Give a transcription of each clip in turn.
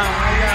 saya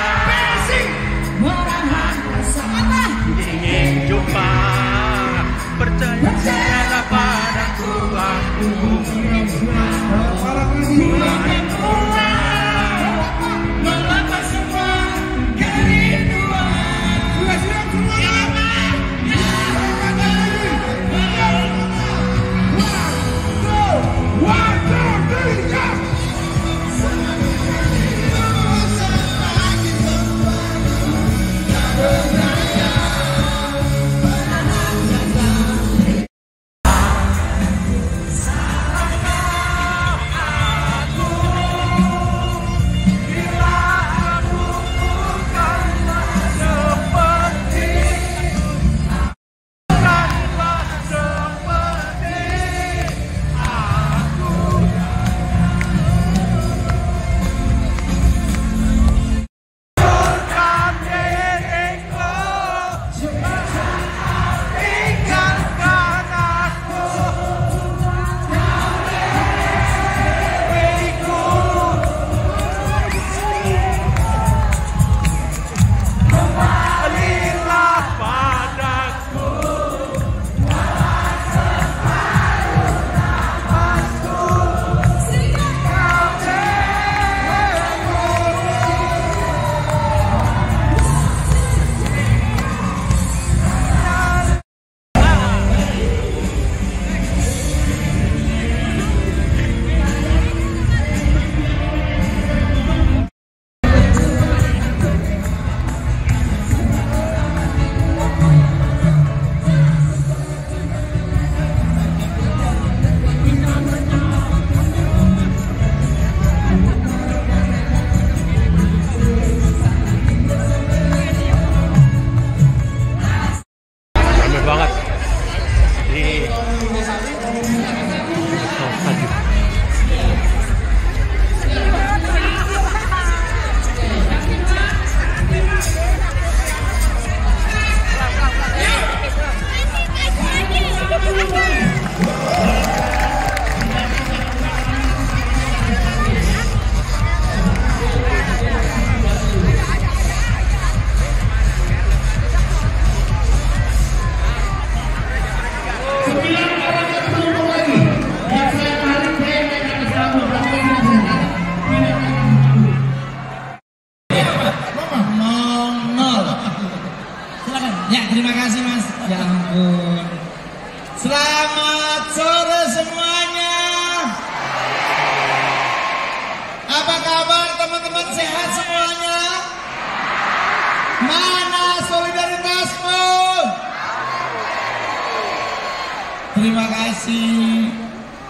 Terima kasih.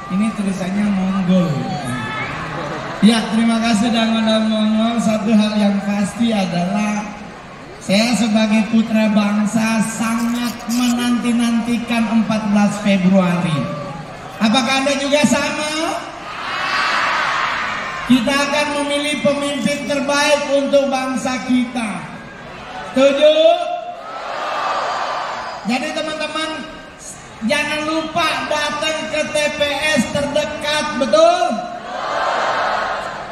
Ini tulisannya Mongol. Ya, terima kasih dan Mongol. Satu hal yang pasti adalah saya sebagai putra bangsa sangat menanti-nantikan 14 Februari. Apakah Anda juga sama? Kita akan memilih pemimpin terbaik untuk bangsa kita. Setuju? Jadi teman-teman jangan lupa datang ke TPS terdekat, betul?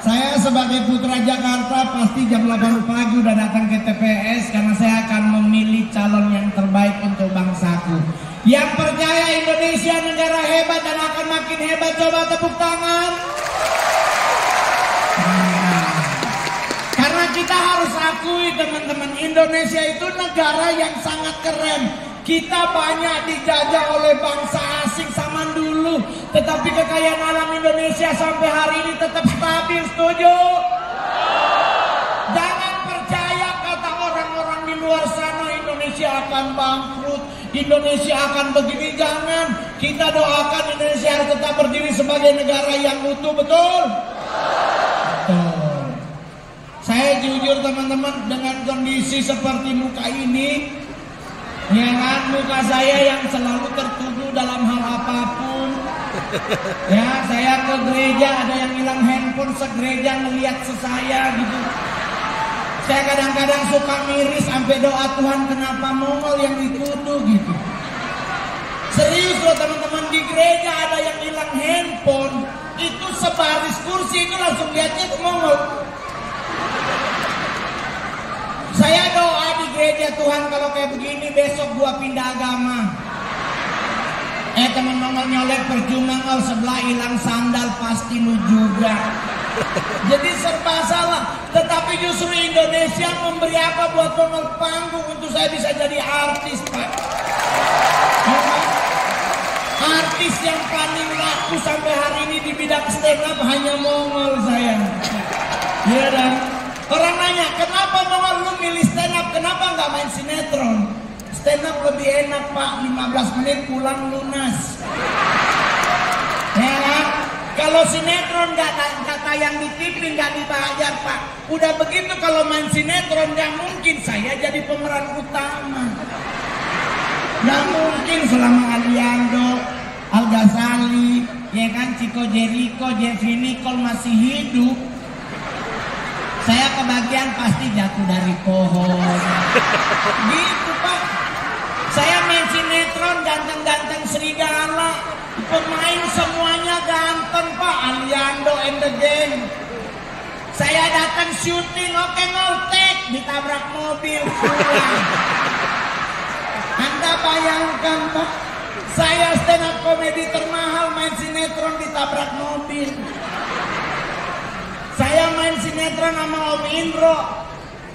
Saya sebagai putra Jakarta pasti jam 8 pagi udah datang ke TPS karena saya akan memilih calon yang terbaik untuk bangsaku. Yang percaya Indonesia negara hebat dan akan makin hebat coba tepuk tangan. Karena kita harus akui teman-teman Indonesia itu negara yang sangat keren. Kita banyak dijajah oleh bangsa asing zaman dulu, tetapi kekayaan alam Indonesia sampai hari ini tetap stabil. Setuju? Jangan percaya kata orang-orang di luar sana Indonesia akan bangkrut, Indonesia akan begini. Jangan. Kita doakan Indonesia harus tetap berdiri sebagai negara yang utuh. Betul? Betul. Saya jujur teman-teman dengan kondisi seperti muka ini Kan muka saya yang selalu tertuduh dalam hal apa pun. Ya saya ke gereja ada yang hilang handphone segereja ngeliat sesaya gitu. Saya kadang-kadang suka miris sampai doa Tuhan kenapa mongol yang dituduh? gitu. Serius loh teman-teman di gereja ada yang hilang handphone Itu sebaris kursi itu langsung lihatnya ke mongol Saya doa di gereja Tuhan kalau kayak begini besok gua pindah agama. Eh teman nongol nyolek percuma kau sebelah hilang sandal pasti lu juga. Jadi serba salah. Tetapi justru Indonesia memberi apa buat nongol panggung untuk saya bisa jadi artis pak. Ya kan? Artis yang paling laku sampai hari ini di bidang stand up hanya Mongol saya. Iya dan orang nanya kenapa Mongol lu milih stand up kenapa nggak main sinetron? Stand up lebih enak pak 15 menit pulang lunas. Ya kan? Kalau sinetron nggak nggak tayang di TV nggak dibayar pak. Udah begitu kalau main sinetron nggak mungkin saya jadi pemeran utama. Nggak mungkin selama Aliando, Al Ghazali, ya kan Chico Jericho, Jeffrey Nicole masih hidup. Saya kebagian pasti jatuh dari pohon. Gitu pak. Saya main sinetron ganteng-ganteng serigala. Pemain semuanya ganteng pak. Aliando and the gang. Saya datang syuting, oke ngotek, ditabrak mobil pulang. Anda bayangkan Pak, saya stand up komedi termahal main sinetron ditabrak mobil. Saya main sinetron sama Om Indro,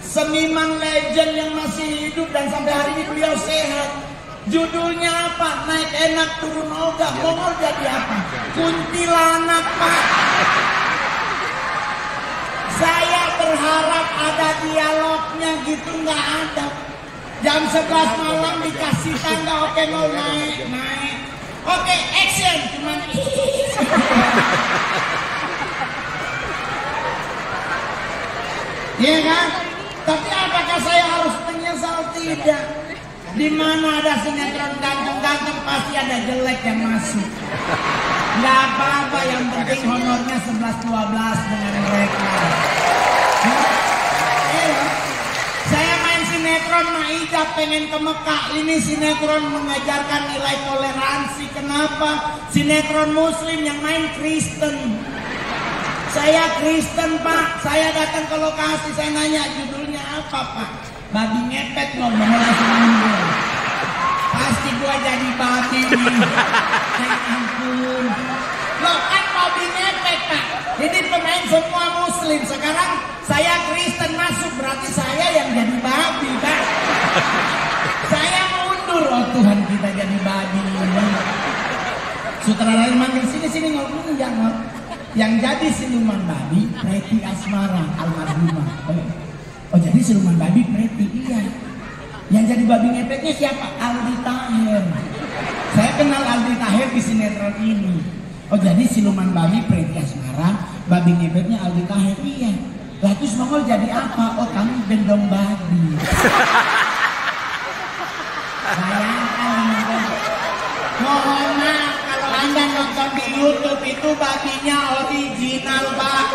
seniman legend yang masih hidup dan sampai hari ini beliau sehat. Judulnya apa? Naik enak turun ogah. Mongol jadi apa? Kuntilanak Pak. Saya berharap ada dialognya gitu nggak ada. Jam 11 malam dikasih tangga, oke mau naik, naik. Oke, action, cuman Iya kan? Tapi apakah saya harus menyesal? Tidak. Di mana ada sinetron ganteng-ganteng pasti ada jelek yang masuk. Nggak apa-apa, yang penting honornya 11-12 dengan mereka. Iya. Saya main sinetron Maida pengen ke Mekah. Ini sinetron mengajarkan nilai toleransi. Kenapa? Sinetron Muslim yang main Kristen. Saya Kristen Pak. Saya datang ke lokasi. Saya nanya judulnya apa Pak? Babi ngepet ngomong langsung. Pasti gua jadi babi. Ya ampun. Loh kan babi ngepet Pak. Ini pemain semua Muslim. Sekarang saya Kristen masuk berarti saya yang jadi babi Pak. Saya mundur. Oh Tuhan kita jadi babi. Sutradara manggil sini sini ngomong jangan. Yang jadi siluman babi Preti Asmara almarhumah. Oh, oh jadi siluman babi Preti iya. Yang jadi babi ngepetnya siapa? Aldi Tahir. Saya kenal Aldi Tahir di sinetron ini. Oh jadi siluman babi Preti Asmara, babi ngepetnya Aldi Tahir iya. Lah terus Mongol jadi apa? Oh kami gendong babi. Bayangkan Mongol. Mohon maaf kalau anda nonton di YouTube itu babinya original pak.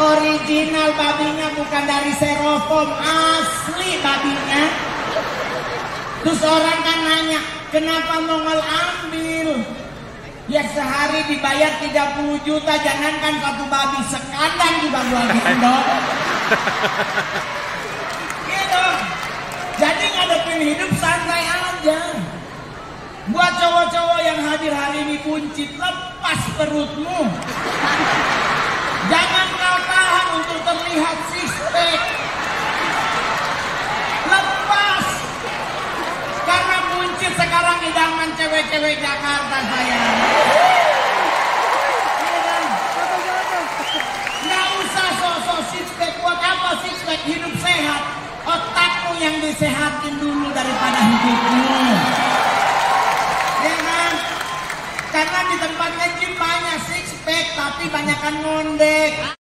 Original babinya bukan dari serofom asli babinya. Terus orang kan nanya, kenapa Mongol ambil? Ya sehari dibayar 30 juta, jangankan satu babi, sekandang juga gua gendong. Gitu. Jadi ngadepin hidup santai aja. Buat cowok-cowok yang hadir hari ini buncit, lepas perutmu. Jangan kau tahan untuk terlihat six. Lepas. Karena buncit sekarang idaman cewek-cewek Jakarta kan? Nggak usah sosok apa? Hidup sehat. Otakmu yang disehatin dulu daripada hidupmu. Karena di tempat nge-gym banyak six pack tapi banyakan ngondek.